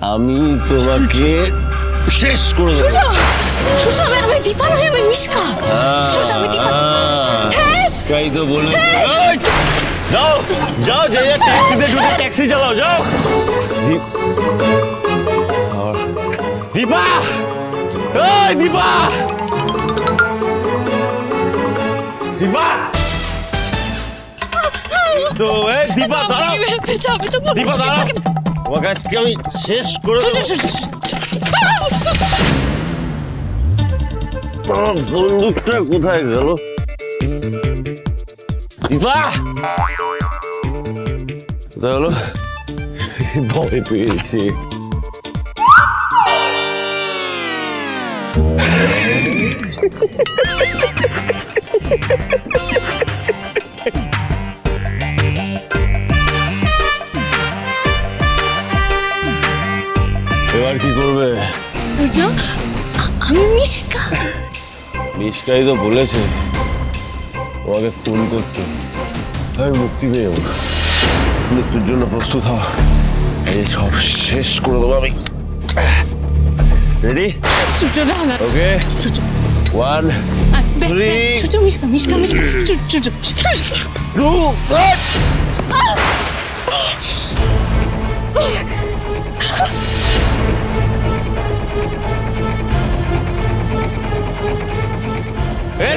আমি তোমাকে শেষ করে দেবো। সুজা সুজা আমি আমি দীপা নয় আমি মিশকা। সুজা আমি দীপা। কাই তো বলে যাও যাও যে ট্যাক্সিতে ঢুকে ট্যাক্সি চালাও যাও। দীপ- দীপা! এই দীপা! দীপা! তো এই দীপা দাঁড়াও। আমি বেরোতে চাই, আমি তো বলব দীপা দাঁড়াও দীপাকে- তোমাকে আজকে আমি শেষ করে সুজা দেবো সুজা সুজা। আমার বন্দুকটা কোথায় গেল দীপা কোথায় হলো ভয় সুজা আ- আমি মিশকা। মিসকাই তো বলেছে তোমাকে খুন করতে। আমি মুক্তি পেয়ে যাব। মৃত্যুর জন্য প্রস্তুত হও। এই সব শেষ করে দেবো আমি। Ready okay one. Mishka Mishka Mishka.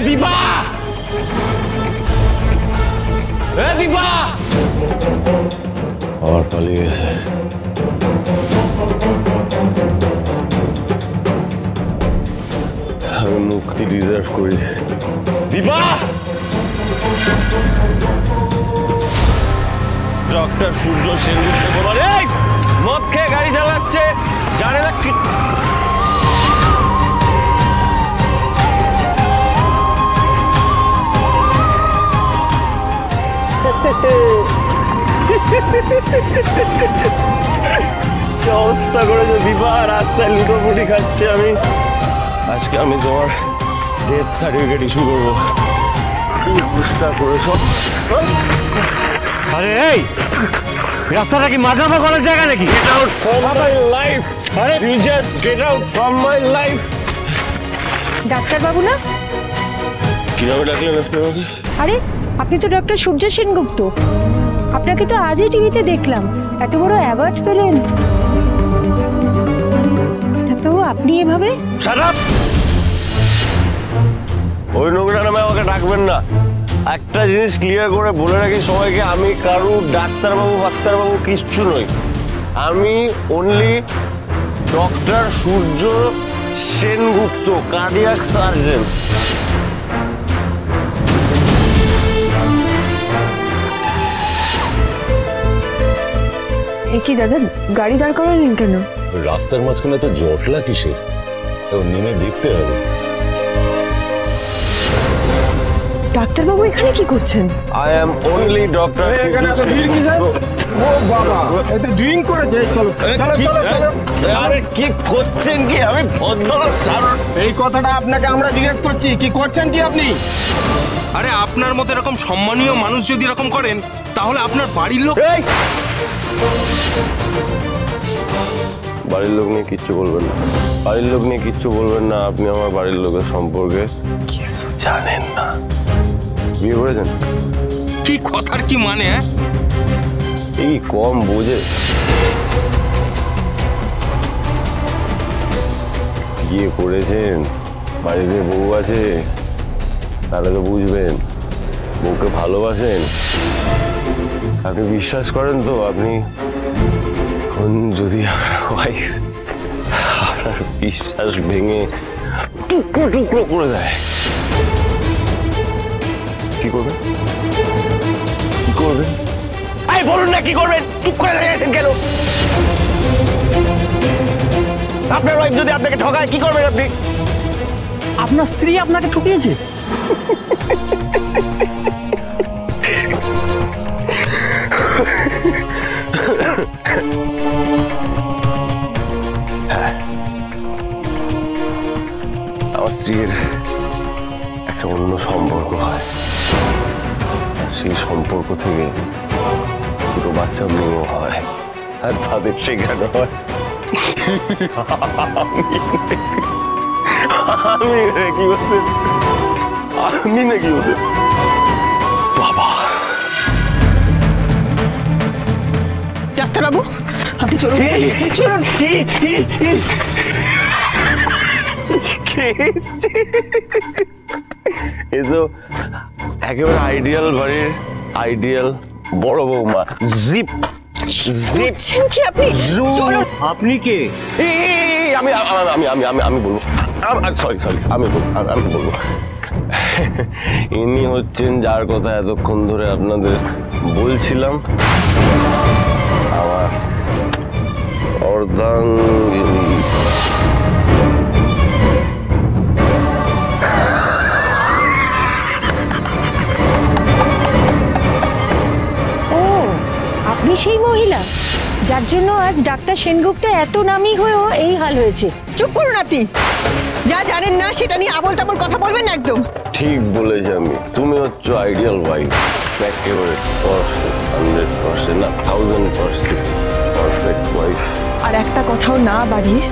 Dipa এ দীপা আবার পালিয়ে গেছে। আমি মুক্তি ডিজার্ভ করি। দীপা ডক্টর সূর্য সেনগুপ্ত বলার এই মদ খেয়ে গাড়ি চালাচ্ছে জানে না কি কি অবস্থা করেছে দীপা রাস্তায় লুটোপুটি খাচ্ছে আমি। আজকে আমি তোমার ডেথ সার্টিফিকেট ইস্যু করব। কি অবস্থা করেছ? আরে এই রাস্তাটা কি মাঝামা করার জায়গা নাকি? Get out from my life! You just get out from my life! ডাক্তারবাবু না? কীভাবে ডাকলেন আপনি আরে আপনি তো ডক্টর সূর্য সেনগুপ্ত। আপনাকে তো আজই টিভিতে দেখলাম। এত বড় অ্যাওয়ার্ড পেলেন। ডাক্তারবাবু, আপনি এভাবে? ওই নোংরা নামে আমাকে ডাকবেন না। একটা জিনিস ক্লিয়ার করে বলে রাখি সবাইকে, আমি কারু ডাক্তারবাবু ডাক্তারবাবু কিচ্ছু নই। আমি only doctor Surya Sengupta cardiac surgeon কি দাদা গাড়ি দাঁড় করালেন কেন? রাস্তার মাঝখানে তো জটলা কিসের? নেমে দেখতে হবে। ডাক্তারবাবু এখানে কি করছেন? I am only doctor drink করেছে চলো আরে কি করছেন কি? আমি ভদ্রলোক ছাড়ুন। এই কথাটা আপনাকে আমরা জিজ্ঞেস করছি কি করছেন কি আপনি? আরে আপনার মতো এরকম সম্মানীয় মানুষ যদি এরকম করেন তাহলে আপনার বাড়ির লোক বাড়ির লোক নিয়ে কিচ্ছু বলবেন না। বাড়ির লোক নিয়ে কিচ্ছু বলবেন না আপনি আমার বাড়ির লোকের সম্পর্কে কিছু জানেন না। বিয়ে করেছেন? কি কথার কি মানে হ্যাঁ? এই কম বোঝে? বিয়ে করেছেন? বাড়িতে বউ আছে? তাহলে তো বুঝবেন বউকে ভালোবাসেন? আপনি বিশ্বাস করেন তো আপনি? এখন যদি আপনার বিশ্বাস ভেঙে টুকরো টুকরো করে দেয় কি করবেন? কি করবেন? এই বলুন না কি করবেন? চুপ করে দাঁড়িয়ে আছেন কেন? আপনার ওয়াইফ যদি আপনাকে ঠকায় কি করবেন আপনি? আপনার স্ত্রী আপনাকে ঠকিয়েছে? আমার স্ত্রীর একটা অন্য সম্পর্ক হয়। সেই সম্পর্ক থেকে দুটো বাচ্চা মেয়েও হয় আর তাদের শেখানো হয়। আমি নাকি ওদের আমি নাকি ওদের বাবা ডাক্তারবাবু আপনি চলুন চলুন কে এ তো একেবারে আইডিয়াল বাড়ির আইডিয়াল বড় বৌমা জিপ জিপ বুঝছেন কি আপনি চলুন আপনি কে আমি আমি আমি আমি আমি বলব সরি সরি আমি বলব আমি বলব ইনি হচ্ছেন যার কথা এতক্ষণ ধরে আপনাদের বলছিলাম। আমার অর্ধাঙ্গিনী। ও আপনি সেই মহিলা যার জন্য আজ ডাক্তার সেনগুপ্ত এত নামি হয়েও এই হাল হয়েছে। চুপ করুন আপনি যা জানেন না সেটা নিয়ে আবল তাবল কথা বলবেন না একদম। ঠিক বলেছি আমি। তুমি হচ্ছে আইডিয়াল ওয়াইফ একেবারে পারফেক্ট হান্ড্রেড পার্সেন্ট না থাউজেন্ড পার্সেন্ট পারফেক্ট ওয়াইফ আর একটা কথাও না বাড়িয়ে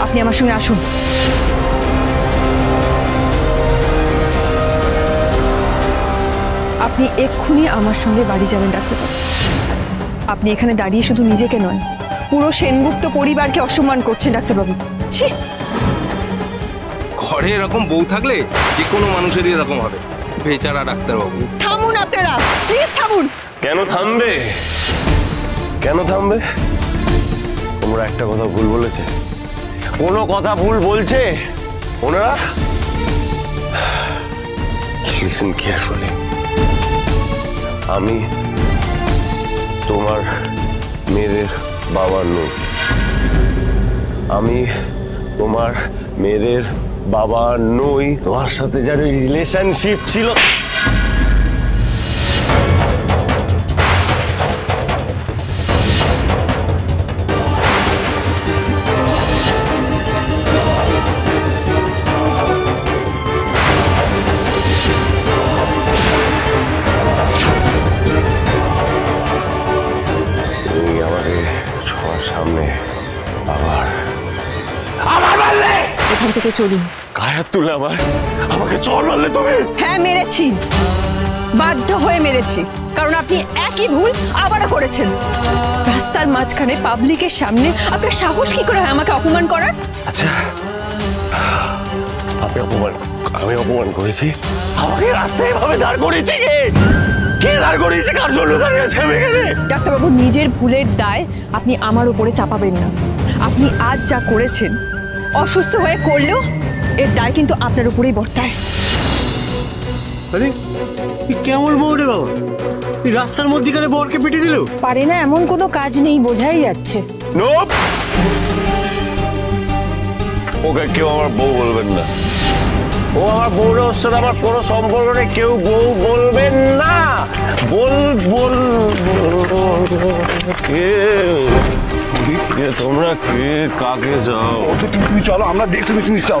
আপনি আমার সঙ্গে আসুন। আপনি এক্ষুনি আমার সঙ্গে বাড়ি যাবেন ডাক্তারবাবু আপনি এখানে দাঁড়িয়ে শুধু নিজেকে নয় পুরো সেনগুপ্ত পরিবারকে অসম্মান করছেন ডাক্তারবাবু ছি! ঘরে এরকম বউ থাকলে যে কোনো মানুষেরই এরকম হবে। বেচারা ডাক্তারবাবু। থামুন আপনারা প্লিজ থামুন। কেন থামবে? কেন থামবে? তোমরা একটা কথা ভুল বলেছে। কোনো কথা ভুল বলছে? ওনারা? লিসেন কেয়ারফুলি আমি তোমার মেয়েদের বাবার নই। আমি তোমার মেয়েদের বাবা নই তোমার সাথে যার রিলেশনশিপ ছিল। থেকে চলুন। গায়ে হাত তুলে আবার আমাকে চর মারলে তুমি? হ্যাঁ মেরেছি। বাধ্য হয়ে মেরেছি কারণ আপনি একই ভুল আবারও করেছেন। রাস্তার মাঝখানে পাবলিকের সামনে আপনার সাহস কি করে হয় আমাকে অপমান করার? আচ্ছা আমি অপমান আমি অপমান করেছি। আমাকে রাস্তায় এভাবে দাঁড় করিয়েছে কে? কে দাঁড় করিয়েছে? কার জন্য দাঁড়িয়ে আছে? আমি এখানে? ডাক্তারবাবু নিজের ভুলের দায় আপনি আমার উপরে চাপাবেন না। আপনি আজ যা করেছেন অসুস্থ হয়ে করলেও এর দায় কিন্তু আপনার উপরেই বর্তায় আরে কেমন বউ রে বাবা রাস্তার মধ্যিখানে বরকে পিটি দিল পারে না এমন কোনো কাজ নেই বোঝাই যাচ্ছে ওকে কেউ আমার বউ বলবেন না ও আমার বউর সাথে আমার কোনো সম্পর্ক নেই কেউ বউ বলবেন না বল বল কে কে তোমরা কে? কাকে যাও? তুমি চলো আমরা দেখ তুমি তুমি যাও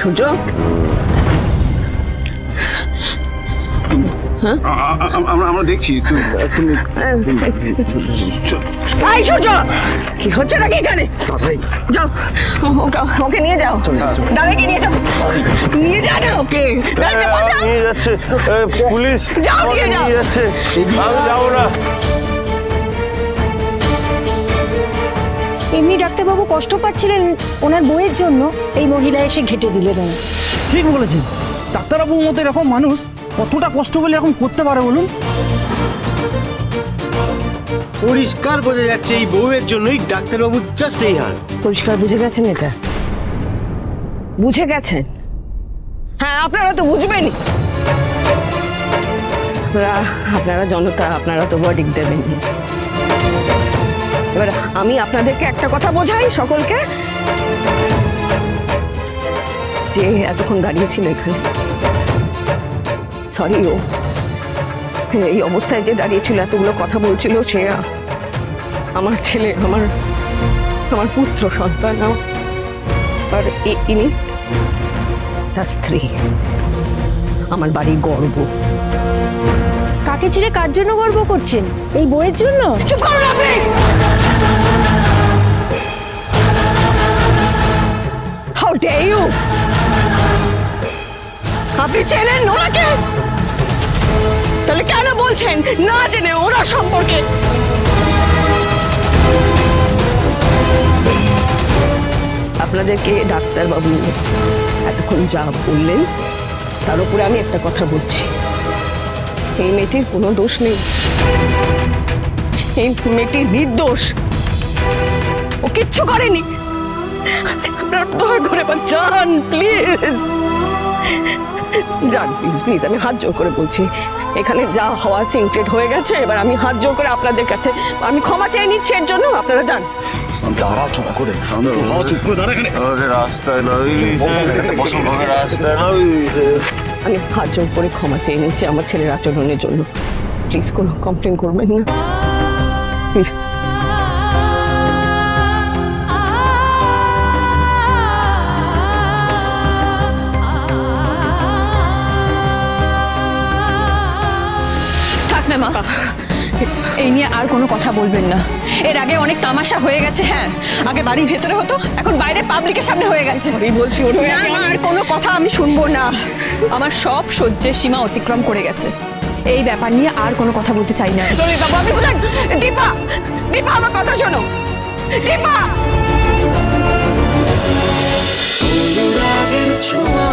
সূর্য? আমরা আমরা দেখছি এই সূর্য কি হচ্ছে নাকি এখানে যাও ও- ওকে- নিয়ে যাও দাদাকে নিয়ে যাও নিয়ে যা না ওকে গাড়িতে বসাও। নিয়ে যাচ্ছে পুলিশ যাও, নিয়ে যাও। নিয়ে যাচ্ছে আমি যাব না এমনি ডাক্তারবাবু কষ্ট পাচ্ছিলেন ওনার বইয়ের জন্য এই মহিলা এসে ঘেটে দিলেন ঠিক বলেছেন ডাক্তারবাবুর মতো এরকম মানুষ কতটা কষ্ট পেলে এরকম করতে পারে বলুন? পরিষ্কার বোঝা যাচ্ছে এই বউয়ের জন্যই ডাক্তারবাবু জাস্ট এই হাল পরিষ্কার বুঝে গেছেন এটা? বুঝে গেছেন? হ্যাঁ আপনারা তো বুঝবেনই। আপনারা আপনারা জনতা আপনারা তো বডিক দেবেন এবার আমি আপনাদেরকে একটা কথা বোঝাই সকলকে। যে এতক্ষণ দাঁড়িয়েছিল এখানে। সরি ও। এই অবস্থায় যে দাঁড়িয়েছিল এতগুলো কথা বলছিল সে আমার ছেলে আমার আমার পুত্র সন্তান আর ইনি তার স্ত্রী। আমার বাড়ির গর্ব। মাকে ছেড়ে কার জন্য গর্ব করছেন? এই বইয়ের জন্য? চুপ করুন আপনি! হাউ ডে ইউ আপনি চেনেন ওনাকে তাহলে কেন বলছেন? না জেনে ওরা সম্পর্কে। আপনাদেরকে ডাক্তারবাবু এতক্ষণ যা বললেন, তার উপরে আমি একটা কথা বলছি। এই মেয়েটির কোনো দোষ নেই। এই মেয়েটি নির্দোষ। ও কিচ্ছু করেনি। আপনার দয়া করে যান প্লিজ। যান প্লিজ প্লিজ আমি হাত জোর করে বলছি। এখানে যা হওয়া সিনক্রেট হয়ে গেছে এবার আমি হাত জোর করে আপনাদের কাছে আমি ক্ষমা চেয়ে নিচ্ছি এর জন্য আপনারা যান। রাস্তায় নামিয়েছে আমি হাত জোর করে ক্ষমা চেয়ে নিচ্ছি আমার ছেলের আচরণের জন্য। প্লিজ কোনো কমপ্লেন করবেন না। প্লিজ। না মা। এই নিয়ে আর কোনো কথা বলবেন না। এর আগে অনেক তামাশা হয়ে গেছে হ্যাঁ। আগে বাড়ির ভেতরে হতো এখন বাইরে পাবলিকের সামনে হয়ে গেছে। বলছি হয়ে আর কোনো কথা আমি শুনব না। আমার সব সহ্যের সীমা অতিক্রম করে গেছে। এই ব্যাপার নিয়ে আর কোনো কথা বলতে চাই না। দীপা দীপা আমার কথা শোনো। দীপা! ছোঁয়া